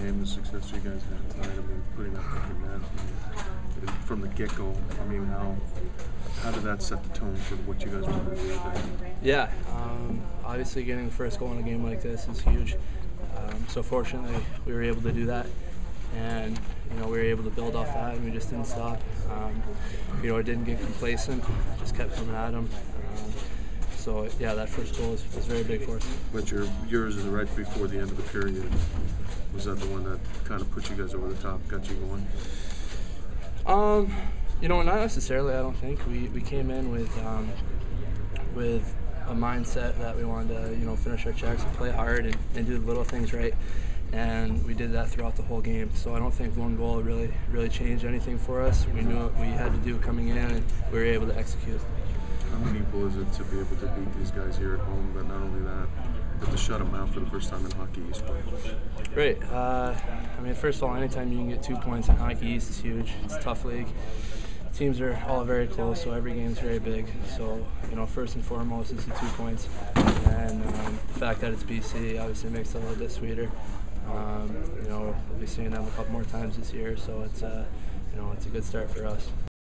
game, the success you guys had tonight. I mean, putting that puck in net from the get-go. I mean, how how did that set the tone for what you guys wanted to do? Today? Yeah, um, obviously getting the first goal in a game like this is huge. Um, so fortunately, we were able to do that, and you know we were able to build off that, and we just didn't stop. Um, you know, I didn't get complacent, just kept coming at them. So yeah, that first goal was, was very big for us. But your yours is right before the end of the period. Was that the one that kind of put you guys over the top, got you going? Um, you know, not necessarily. I don't think we, we came in with um, with a mindset that we wanted to you know finish our checks and play hard and, and do the little things right, and we did that throughout the whole game. So I don't think one goal really really changed anything for us. We knew what we had to do coming in, and we were able to execute. Meaningful is it to be able to beat these guys here at home? But not only that, but to shut them out for the first time in Hockey East. Great. Uh, I mean, first of all, anytime you can get two points in Hockey East is huge. It's a tough league. Teams are all very close, so every game is very big. So, you know, first and foremost is the two points. And um, the fact that it's BC obviously makes it a little bit sweeter. Um, you know, we'll be seeing them a couple more times this year, so it's, uh, you know, it's a good start for us.